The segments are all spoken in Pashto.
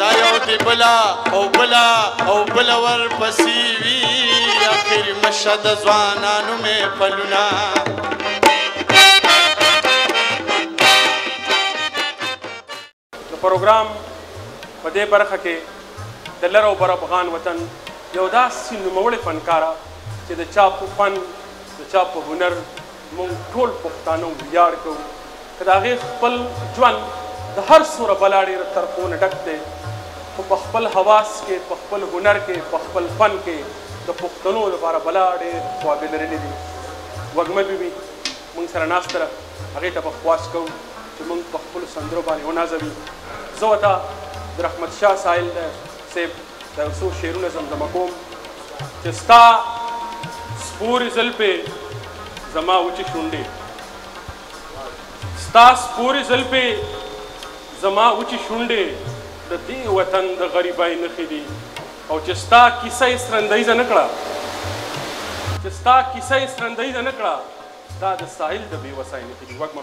دا یو دی بلا او بلا او بلا ور پسی وی اخر مشد ځوانانو می پلونا پروګرام په دې برخه کې د لر او بر افغان وطن یو داسې نوموړی فنکاره چې د چا په فن د چا په هنر موږ ټول پښتانه ویاړ کوو که د هغې خپل ژوند د هر سوره بلا ډېر ترخو نه ډک دی خو په خپل حواس کې په خپل هنر کې په خپل فن کې د پښتنو لپاره بلا ډېر خواږه لرلي دي وږمه بي بي موږ سره ناسته ده هغې ته به خواست کوو چې موږ په خپلو سندرو باندې ونازوي زه ورته د رحمت شاه سایل صاحب دا یو څو شعرونه زمزمه کوم چې ستا سپورې زلفې زما وچې شونډې ستا سپورې زلفې زما وچې شونډې د دې وطن د غریبۍ نښې دي او چې ستا کیسه یې سرندیزه نه کړه چې ستا کیسه یې سرندیزه نه کړه دا د ساحل د بېوسۍ نښې دي وږمه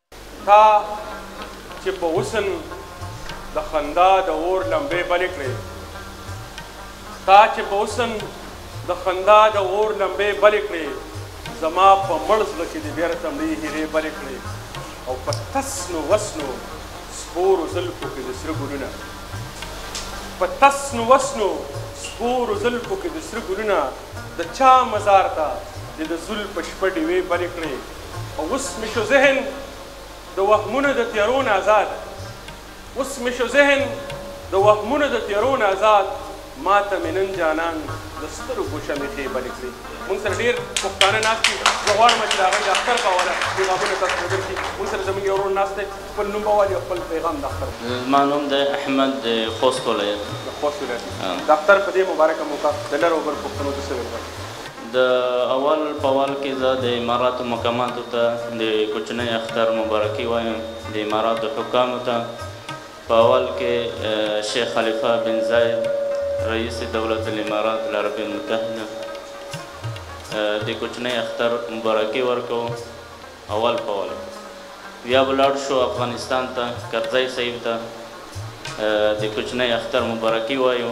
تا چې په حسن د خندا د اور لمبې بلې کړې تا چې په حسن د خندا د اور لمبې بلې کړې زما په مړ زړه کې دې بېرته مړې هیلې بلې کړې او په تسنو وسنو سپورو زلفو کې د سره ګلونه په تسنو وسنو سپورو زلفو کې د سره ګلونه د چا مزار ته دې د زلف په شپه ډیوې بلې کړې اوس مې شو ذهن د وهمونو د تیارو نه ازاد اوس مې شو ذهن د وهمونو د تیارو نه ازاد ماته مې نن جانان د سترګو شمې ښې بلې کړې مونږ سره ډېر پښتانه ناست دي زه غواړم چې د هغوی د اختر په اوله پیغامونه تاسو ته درکړي مونږ سره زموږ یو ورور ناست دی خپل نوم به والي او خپل پیغام د اختر زما نوم دی احمد د خوست ولایت د خوست ولایت د اختر په دې مبارکه موقع د لر او بر پښتنو ته څه ویل غواړي د اول په وال کې زه د اماراتو مقاماتو ته د کوچنۍ اختر مبارکي وایم د اماراتو حکامو ته په اول کې شیخ خلیفه بن زاید رئیس دولت الامارات العربیه المتحده د کوچنۍ اختر مبارکي ورکو اول په اول بیا ولاړ شو افغانستان ته کرزی صاحب ته د کوچنۍ اختر مبارکي وایو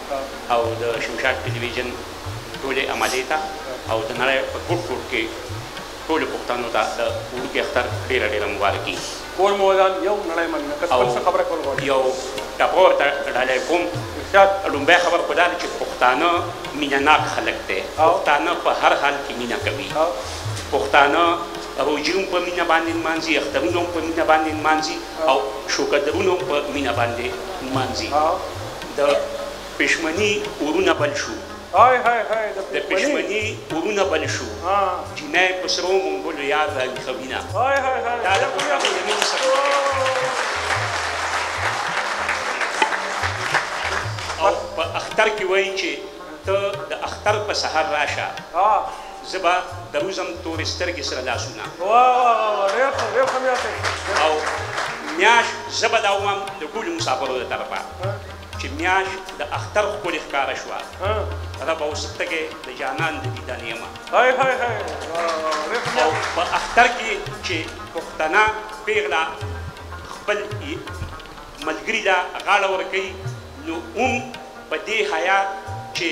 او د شمشاد ټلویزیون ټولې عملې ته او د نړۍ په ګوټ ګوټ کې ټولو پښتنو ته د وړوکي اختر ډېره ډېره مبارکي. کور مو ودان یو نړۍ مننه که خپل څه خبره کول غواړي. یو ټپه ورته ډالۍ کوم ارشاد. لومبی خبره خو دا ده چې پښتانه مینه ناک خلک دی پښتانه په هر حال کې مینه کوي پښتانه روژې هم په مینه باندې نمانځي اخترونه هم په مینه باندې نمانځي او شوکدرونه هم په مینه باندې نمانځي د پښمنی اورونه بل شو. های های های د پښمنی. د پښمنی اورونه بل شو. جینای په سرو منګولو یار راویښوینه. های های های دا د پښتنو د مینی سندره. او په اختر کی وایی چی ته د اختر په سحر راشه. زه به دروزم تورې سترګې سره لاسونه. واواوا ډېر ښه ډېر ښه مياشت دی. او مياشت زه به دا ووايم د ټولو مسافرو له طرفه چې مياشت د اختر ښکلې ښکاره شوه ربه اوس تږی د جانان د ديدن يمه. هاي هاي هاي واواوا ډېر ښه مياشت دی. او په اختر کې چې پښتنه پېغله خپل ملګري له غاړه ورکوي نو هم په دې حيا چې.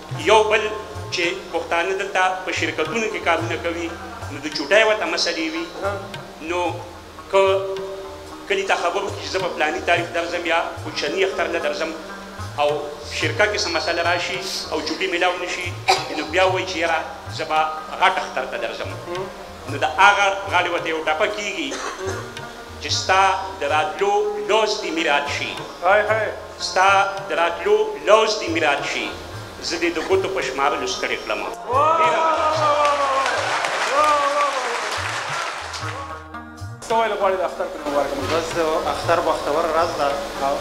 یو بل چه پښتانه دلته په شرکتونو کې کارونه کوي نو د چوټی ورته مسلې وي نو که کلي ته خبر وکړي چه زه په پلاني تاریخ درځم یا کوچني اختر له درځم او شرکت کې څه مسله راشي او چوټي ملاو نشي نو بیا وایي چه یاره زه به غټ اختر ته درځم نو د هغه غاړې ورته یو ټپه کیږي چه ستا د راتلو لوز دي میرات شي. ستا د راتلو لوظ دې میرات شي زه دې د ګوتو په شمارلو ستړی کړم ډیره څه ویل غواړي د اختر په مبارکه مو ورځ د اختر بختور ورځ ده او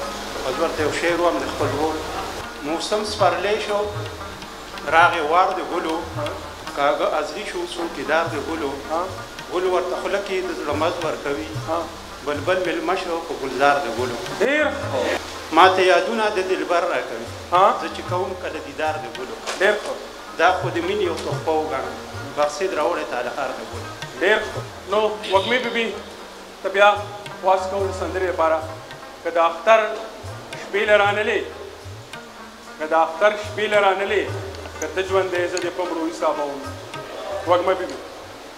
په زور ته یو شعر وم د خپل ورور موسم سپرلی شو راغې وار د ګلو کاږه ازلی شو څو دیدار د ګلو ګل ورته خوله کې د زړه مز ورکوي بلبل مېلمه شو په ګلزار د ګلو. ډېر ښه. ماته یادونه د دلبر راکوي. ها. زه چې کوم کله دیدار د ګلو. ډېر ښه. دا خو د مینې یو تحفه وګڼه. مقصد راوړی تاله هار د ګلو. ډېر ښه. نو وږمې بي بي ته بیا خواست کوو د سندرې لپاره که د اختر شپې له رانلې که د اختر شپې له رانلې که ته ژوندی زه دې په مړوي حسابوم وږمه بي بي.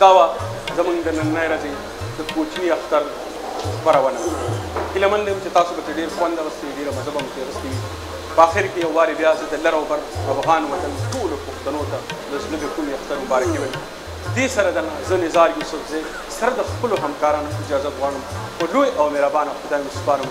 دا وه زموږ د نننۍ ورځې د کوچني اختر خپرونه هیله مند یم چې تاسو به ترې ډېر خوند اخیستی وي ډېره مزه به مو ترې اخیستې وي په اخر کې یو وارې بیا زه د لر او بر افغان وطن ټولو پښتنو ته د زړه د کومې اختر مبارکي وایم دې سره د زه نظار یوسفزی سره د خپلو همکارانو اجازه غواړم په لوی او مهربانه خدای مو سپارم